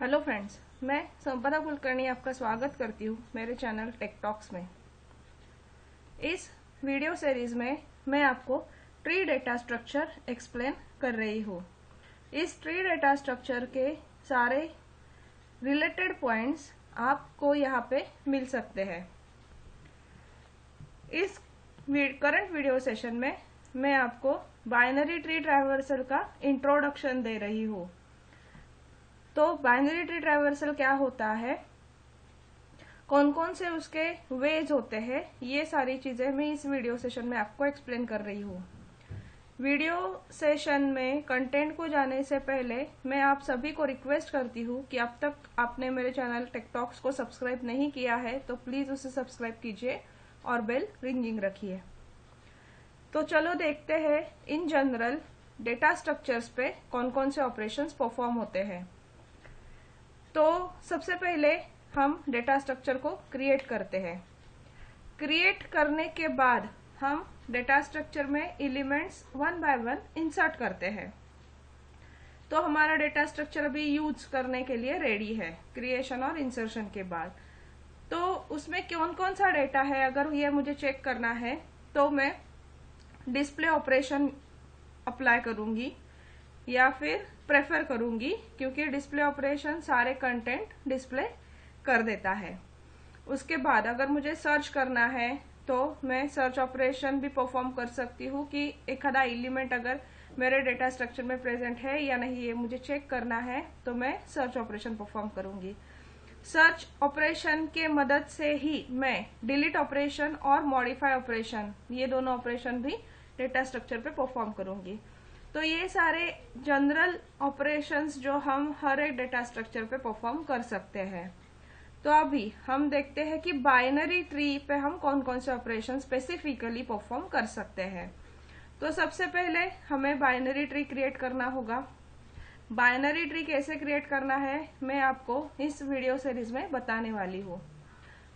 Hello friends मैं संपदा कुलकर्णी आपका स्वागत करती हूँ मेरे चैनल टेक टॉक्स में। इस वीडियो सीरीज़ में मैं आपको ट्री डेटा स्ट्रक्चर एक्सप्लेन कर रही हूँ। इस ट्री डेटा स्ट्रक्चर के सारे रिलेटेड पॉइंट्स आपको यहाँ पे मिल सकते हैं। इस करंट वीडियो सेशन में मैं आपको बाइनरी ट्री ट्राइवर्सल का इंट्रोडक्शन दे रही हूँ। तो बाइनरी ट्री ट्राइवर्सल क्या होता है? कौन कौन से उसके वेज होते हैं? ये सारी चीज़ें मैं इस वीडियो सेशन में आपको एक्सप्लेन कर रही हूँ। वीडियो सेशन में कंटेंट को जाने से पहले मैं आप सभी को रिक्वेस्ट करती हूँ कि अब तक आपने मेरे चैनल टेकटॉक्स को सब्सक्राइब नहीं किया है तो प्लीज़ उसे सब्सक्राइब कीजिए और बेल रिंगिंग रखिए। तो चलो देखते हैं इन जनरल डेटा स्ट्रक्चर्स पे कौन कौन से ऑपरेशंस परफॉर्म होते हैं। तो सबसे पहले हम डेटा स्ट्रक्चर को क्रिएट करते हैं। क्रिएट करने के बाद हम डेटा स्ट्रक्चर में elements one by one insert करते हैं। तो हमारा डेटा स्ट्रक्चर अभी यूज़ करने के लिए रेडी है क्रिएशन और इंसर्शन के बाद। तो उसमें कौन कौन सा डेटा है? अगर ये मुझे चेक करना है तो मैं डिस्प्ले ऑपरेशन अप्लाई करूँगी या फिर प्रेफर करूँगी क्योंकि डिस्प्ले ऑपरेशन सारे कंटेंट डिस्प्ले कर देता है। उसके बाद अगर मुझे सर्च करना है तो मैं सर्च ऑपरेशन भी परफॉर्म कर सकती हूँ कि आधा एलिमेंट अगर मेरे डेटा स्ट्रक्चर में प्रेजेंट है या नहीं, ये मुझे चेक करना है तो मैं सर्च ऑपरेशन परफॉर्म करूँगी। सर्च ऑपरेशन के मदद से ही मैं डिलीट ऑपरेशन और मॉडिफाई ऑपरेशन ये दोनों ऑपरेशन भी डेटा स्ट्रक्चर पे परफॉर्म करूँगी। तो ये सारे जनरल ऑपरेशंस जो हम हर एक डेटा स्ट्रक्चर पे परफॉर्म कर सकते हैं। तो अभी हम देखते हैं कि बाइनरी ट्री पे हम कौन कौन से ऑपरेशन स्पेसिफिकली परफॉर्म कर सकते हैं। तो सबसे पहले हमें बाइनरी ट्री क्रिएट करना होगा। बाइनरी ट्री कैसे क्रिएट करना है, मैं आपको इस वीडियो सीरीज़ में बताने वाली हूँ।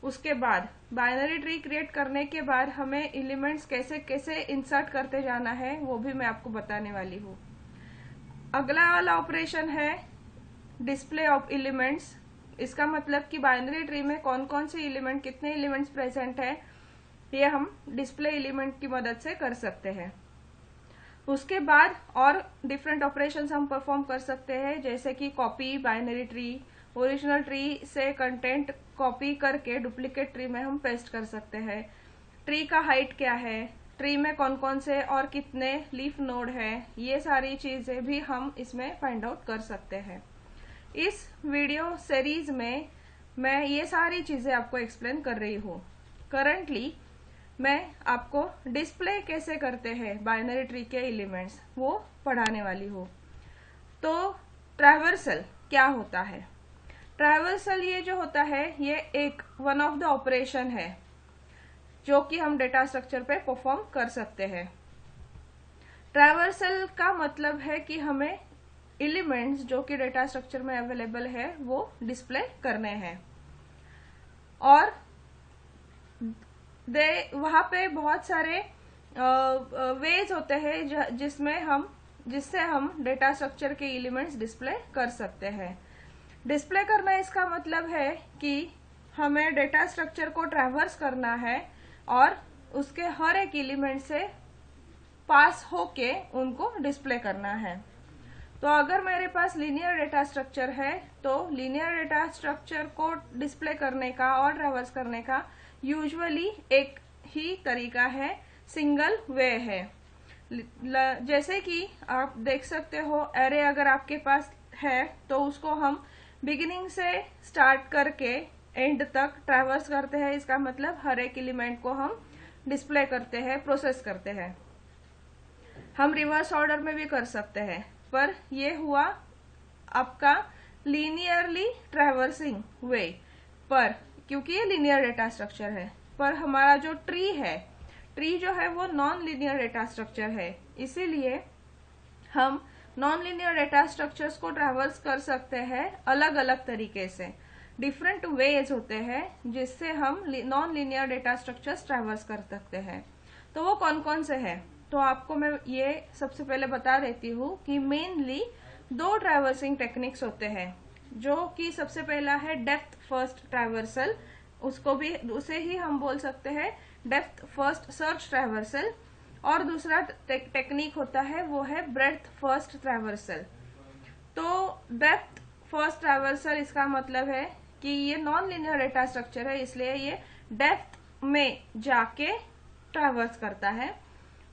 उसके बाद बाइनरी ट्री क्रिएट करने के बाद हमें एलिमेंट्स कैसे कैसे इंसर्ट करते जाना है, वो भी मैं आपको बताने वाली हूँ। अगला वाला ऑपरेशन है डिस्प्ले ऑफ़ एलिमेंट्स इसका मतलब कि बाइनरी ट्री में कौन कौन से एलिमेंट कितने एलिमेंट्स प्रेजेंट है, ये हम डिस्प्ले एलिमेंट की मदद से कर सकते हैं। उसके बाद और डिफरेंट ऑपरेशंस हम परफॉर्म कर सकते हैं, जैसे कि copy binary tree original tree से कंटेंट कॉपी करके डुप्लीकेट ट्री में हम पेस्ट कर सकते हैं। ट्री का हाइट क्या है? ट्री में कौन कौन से और कितने लीफ नोड है? ये सारी चीज़ें भी हम इसमें फाइंड आउट कर सकते हैं। इस वीडियो सीरीज़ में मैं ये सारी चीज़ें आपको एक्सप्लेन कर रही हूँ। करंटली मैं आपको डिस्प्ले कैसे करते हैं बाइनरी ट्री के एलिमेंट्स वो पढ़ाने वाली हूँ। तो ट्रैवर्सल क्या होता है? ट्रैवर्सल ये जो होता है, ये एक वन ऑफ़ द ऑपरेशन है, जो कि हम डेटा स्ट्रक्चर पे परफॉर्म कर सकते हैं। ट्रैवर्सल का मतलब है कि हमें एलिमेंट्स जो कि डेटा स्ट्रक्चर में अवेलेबल है, वो डिस्प्ले करने हैं। और दे, वहाँ पे बहुत सारे वेज होते हैं जिसमें हम, जिससे हम डेटा स्ट्रक्चर के एलिमेंट्स डिस्प्ले कर सकते हैं। डिस्प्ले करना इसका मतलब है कि हमें डेटा स्ट्रक्चर को ट्रेवर्स करना है और उसके हर एक एलिमेंट से पास होके उनको डिस्प्ले करना है। तो अगर मेरे पास लीनियर डेटा स्ट्रक्चर है तो लीनियर डेटा स्ट्रक्चर को डिस्प्ले करने का और ट्रेवर्स करने का यूजुअली एक ही तरीका है सिंगल वे है। जैसे कि आप देख सकते हो एरे अगर आपके पास है तो उसको हम बिगिनिंग से स्टार्ट करके एंड तक ट्रैवर्स करते हैं, इसका मतलब हर एक एलिमेंट को हम डिस्प्ले करते हैं, प्रोसेस करते हैं। हम रिवर्स ऑर्डर में भी कर सकते हैं, पर ये हुआ आपका लीनियरली ट्रैवर्सिंग वे पर, क्योंकि ये लीनियर डेटा स्ट्रक्चर है, पर हमारा जो ट्री है ट्री जो है वो नॉन लीनियर डेटा स्ट्रक्चर है, इसीलिए हम नॉन लिनियर डेटा स्ट्रक्चर्स को ट्रेवर्स कर सकते हैं अलग अलग तरीके से। डिफरेंट वेज होते हैं जिससे हम non linear data structures traverse कर सकते हैं। तो वो कौन कौन से हैं? तो आपको मैं ये सबसे पहले बता देती हूँ कि मेनली दो ट्रेवर्सिंग टेक्निक्स होते हैं, जो कि सबसे पहला है डेप्थ फ़र्स्ट ट्रैवर्सल उसको भी, उसे ही हम बोल सकते हैं डेप्थ फ़र्स्ट सर्च ट्रैवर्सल और दूसरा टेक्निक होता है, वो है ब्रेथ फ़र्स्ट ट्रैवर्सल तो डेप्थ फ़र्स्ट ट्रैवर्सल इसका मतलब है कि ये नॉन लिनियर डेटा स्ट्रक्चर है, इसलिए ये डेप्थ में जाके ट्रैवर्स करता है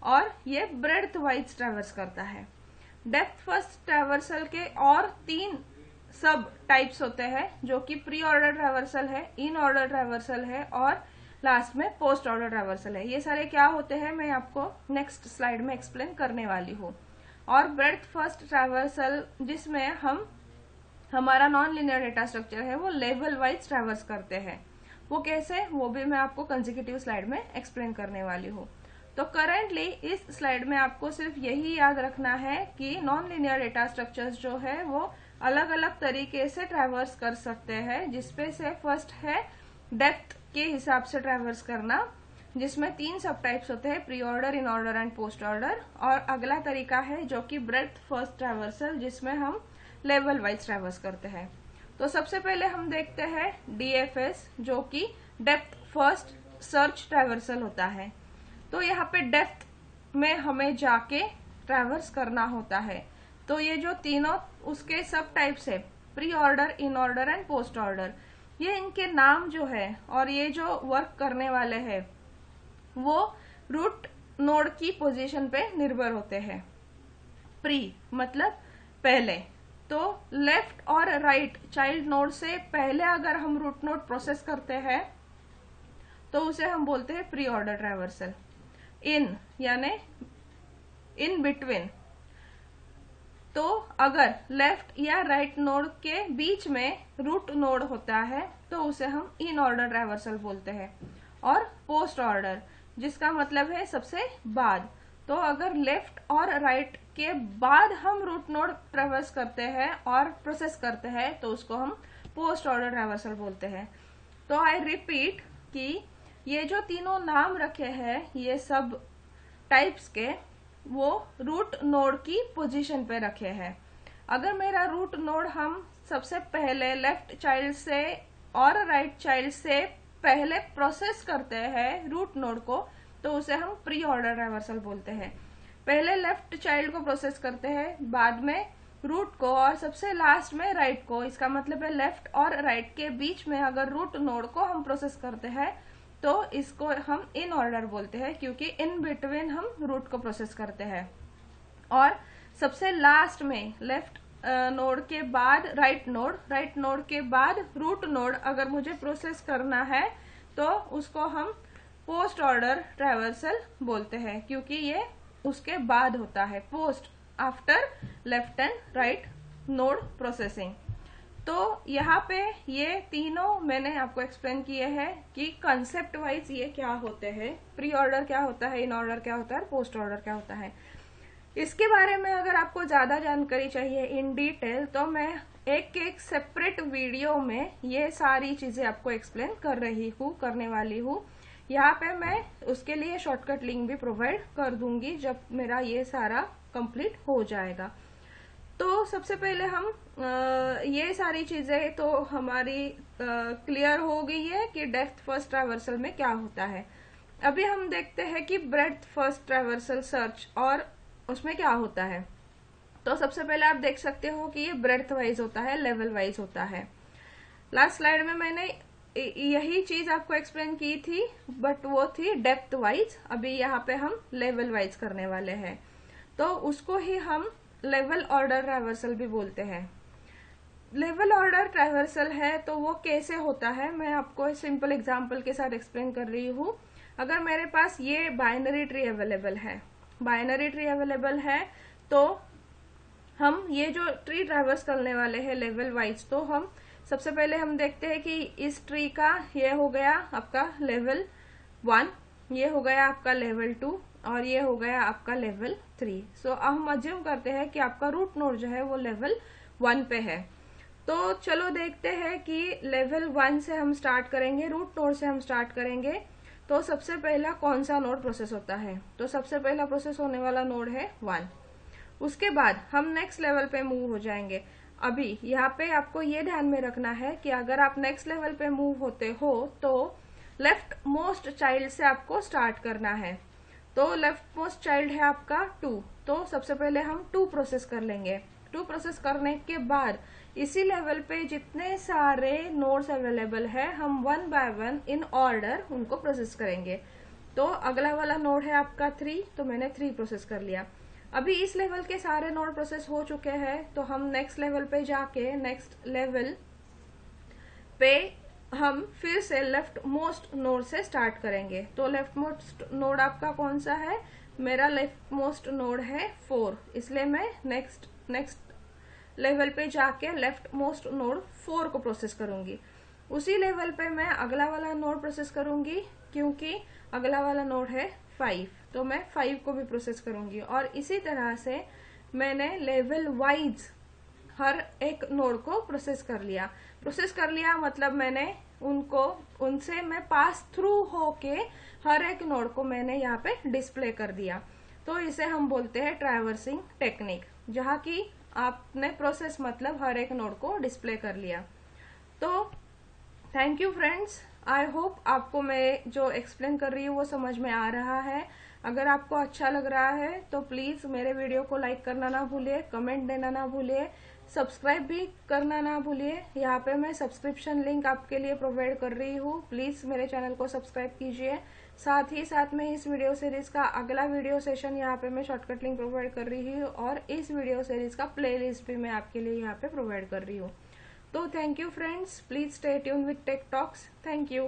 और ये ब्रेथ वाइज ट्रैवर्स करता है. डेप्थ फ़र्स्ट ट्रैवर्सल के और तीन सब टाइप्स होते हैं, जो कि प्री ऑर्डर ट्रैवर्सल है इन ऑर्डर ट्रैवर्सल है और लास्ट में पोस्ट ऑर्डर ट्रैवर्सल है। ये सारे क्या होते हैं, मैं आपको नेक्स्ट स्लाइड में एक्सप्लेन करने वाली हूँ। और ब्रेथ फ़र्स्ट ट्रैवर्सल जिसमें हम, हमारा नॉन लिनियर डेटा स्ट्रक्चर है, वो लेवल वाइज ट्रैवर्स करते हैं। वो कैसे? वो भी मैं आपको कंजिक्यूटिव स्लाइड में एक्सप्लेन करने वाली हूँ। तो करेंटली इस स्लाइड में आपको सिर्फ़ यही याद रखना है कि नॉन लिनियर डेटा स्ट्रक्चर्स जो है, वो अलग अलग तरीके से ट्रैवर्स कर सकते हैं, जिसपे से फ़र्स्ट है डेप्थ के हिसाब से ट्रैवर्स करना, जिसमें तीन सब टाइप्स होते हैं pre order in order and post order और अगला तरीका है जो कि ब्रेथ फ़र्स्ट ट्रेवर्सल जिसमें हम लेवल वाइज ट्रैवर्स करते हैं। तो सबसे पहले हम देखते हैं डीएफएस जो कि डेप्थ फ़र्स्ट सर्च ट्रेवर्सल होता है। तो यहाँ पे डेप्थ में हमें जाके ट्रेवर्स करना होता है। तो ये जो तीनों, उसके सब टाइप्स है pre order in order and post order ये इनके नाम जो है और ये जो वर्क करने वाले हैं, वो रूट नोड की पोजीशन पे निर्भर होते हैं। प्री मतलब पहले। तो लेफ़्ट और राइट चाइल्ड नोड से पहले अगर हम रूट नोड प्रोसेस करते हैं तो उसे हम बोलते हैं प्री ऑर्डर ट्रैवर्सल इन यानी इन बिटवीन तो अगर लेफ़्ट या राइट नोड के बीच में रूट नोड होता है तो उसे हम इन ऑर्डर ट्रैवर्सल बोलते हैं और पोस्ट ऑर्डर जिसका मतलब है सबसे बाद। तो अगर लेफ़्ट और राइट के बाद हम रूट नोड ट्रेवर्स करते हैं और प्रोसेस करते हैं तो उसको हम पोस्ट ऑर्डर ट्रेवर्सल बोलते हैं। तो आई रिपीट कि ये जो तीनों नाम रखे हैं, ये सब टाइप्स के वो रूट नोड की पोजीशन पे रखे हैं। अगर मेरा रूट नोड हम सबसे पहले लेफ़्ट चाइल्ड से और राइट right चाइल्ड से पहले प्रोसेस करते हैं रूट नोड को तो उसे हम प्री ऑर्डर रिवर्सल बोलते हैं। पहले लेफ़्ट चाइल्ड को प्रोसेस करते हैं, बाद में रूट को और सबसे लास्ट में राइट right को। इसका मतलब है लेफ़्ट और राइट right के बीच में अगर रूट नोड को हम प्रोसेस करते हैं तो इसको हम इन ऑर्डर बोलते हैं, क्योंकि इन बिटवीन हम रूट को प्रोसेस करते हैं। और सबसे लास्ट में लेफ़्ट नोड के बाद राइट नोड राइट नोड के बाद रूट नोड अगर मुझे प्रोसेस करना है तो उसको हम पोस्ट ऑर्डर ट्रेवर्सल बोलते हैं, क्योंकि ये उसके बाद होता है post after left and right node processing तो यहाँ पे ये तीनों मैंने आपको एक्सप्लेन किए हैं कि कंसेप्ट वाइज ये क्या होते हैं प्री ऑर्डर क्या होता है इन ऑर्डर क्या होता है पोस्ट ऑर्डर क्या होता है। इसके बारे में अगर आपको ज़्यादा जानकारी चाहिए इन डिटेल तो मैं एक एक सेपरेट वीडियो में ये सारी चीज़ें आपको एक्सप्लेन कर रही हूँ, करने वाली हूँ। यहाँ पे मैं उसके लिए शॉर्टकट लिंक भी प्रोवाइड कर दूँगी जब मेरा ये सारा कंप्लीट हो जाएगा। तो सबसे पहले हम ये सारी चीज़ें तो हमारी क्लियर हो गई है कि डेप्थ फ़र्स्ट ट्रैवर्सल में क्या होता है। अभी हम देखते हैं कि ब्रेथ फ़र्स्ट ट्रैवर्सल सर्च और उसमें क्या होता है। तो सबसे पहले आप देख सकते हो कि ये ब्रेथ वाइज होता है लेवल वाइज होता है। लास्ट स्लाइड में मैंने यही चीज़ आपको एक्सप्लेन की थी बट वो थी डेप्थ वाइज अभी यहाँ पे हम लेवल वाइज करने वाले हैं। तो उसको ही हम लेवल ऑर्डर ट्रैवर्सल भी बोलते हैं। लेवल ऑर्डर ट्रैवर्सल है तो वो कैसे होता है, मैं आपको सिंपल एग्जांपल के साथ एक्सप्लेन कर रही हूँ। अगर मेरे पास ये बाइनरी ट्री अवेलेबल है, बाइनरी ट्री अवेलेबल है तो हम ये जो ट्री ट्रैवर्स करने वाले हैं लेवल वाइज तो हम सबसे पहले हम देखते हैं कि इस ट्री का ये हो गया आपका लेवल वन, ये हो गया आपका लेवल टू, और ये हो गया आपका लेवल थ्री। सो अब हम अज्यूम करते हैं कि आपका रूट नोड जो है वो लेवल वन पे है। तो चलो देखते हैं कि लेवल वन से हम स्टार्ट करेंगे रूट नोड से हम स्टार्ट करेंगे। तो सबसे पहला कौन सा नोड प्रोसेस होता है? तो सबसे पहला प्रोसेस होने वाला नोड है वन उसके बाद हम नेक्स्ट लेवल पे मूव हो जाएँगे। अभी यहाँ पे आपको ये ध्यान में रखना है कि अगर आप नेक्स्ट लेवल पे मूव होते हो तो लेफ़्ट मोस्ट चाइल्ड से आपको स्टार्ट करना है। तो लेफ़्ट मोस्ट चाइल्ड है आपका टू तो सबसे पहले हम टू प्रोसेस कर लेंगे। टू प्रोसेस करने के बाद इसी लेवल पे जितने सारे नोड्स अवेलेबल है, हम one by one in order उनको प्रोसेस करेंगे। तो अगला वाला नोड है आपका थ्री तो मैंने थ्री प्रोसेस कर लिया। अभी इस लेवल के सारे नोड प्रोसेस हो चुके हैं तो हम नेक्स्ट लेवल पे जाके नेक्स्ट लेवल पे हम फिर से लेफ़्ट मोस्ट नोड से स्टार्ट करेंगे। तो लेफ़्ट मोस्ट नोड आपका कौन सा है? मेरा लेफ़्ट मोस्ट नोड है फोर इसलिए मैं नेक्स्ट नेक्स्ट लेवल पे जाके लेफ़्ट मोस्ट नोड फोर को प्रोसेस करूँगी। उसी लेवल पे मैं अगला वाला नोड प्रोसेस करूँगी, क्योंकि अगला वाला नोड है फाइव तो मैं फाइव को भी प्रोसेस करूँगी। और इसी तरह से मैंने लेवल वाइज हर एक नोड को प्रोसेस कर लिया। प्रोसेस कर लिया मतलब मैंने उनको, उनसे मैं पास थ्रू होके हर एक नोड को मैंने यहाँ पे डिस्प्ले कर दिया। तो इसे हम बोलते हैं ट्रैवर्सिंग टेक्निक जहाँ की आपने प्रोसेस मतलब हर एक नोड को डिस्प्ले कर लिया। तो thank you friends I hope आपको मैं जो एक्सप्लेन कर रही हूँ वो समझ में आ रहा है। अगर आपको अच्छा लग रहा है तो प्लीज़ मेरे वीडियो को लाइक करना ना भूलिए कमेंट देना ना भूलिए सब्सक्राइब भी करना ना भूलिए। यहाँ पे मैं सब्सक्रिप्शन लिंक आपके लिए प्रोवाइड कर रही हूँ। प्लीज़ मेरे चैनल को सब्सक्राइब कीजिए। साथ ही साथ में इस वीडियो सीरीज़ का अगला वीडियो सेशन यहाँ पे मैं शॉर्टकट लिंक प्रोवाइड कर रही हूँ और इस वीडियो सीरीज़ का प्ले भी मैं आपके लिए यहाँ पे प्रोवाइड कर रही हूँ। तो thank you friends please stay tune with Tech Talks thank you.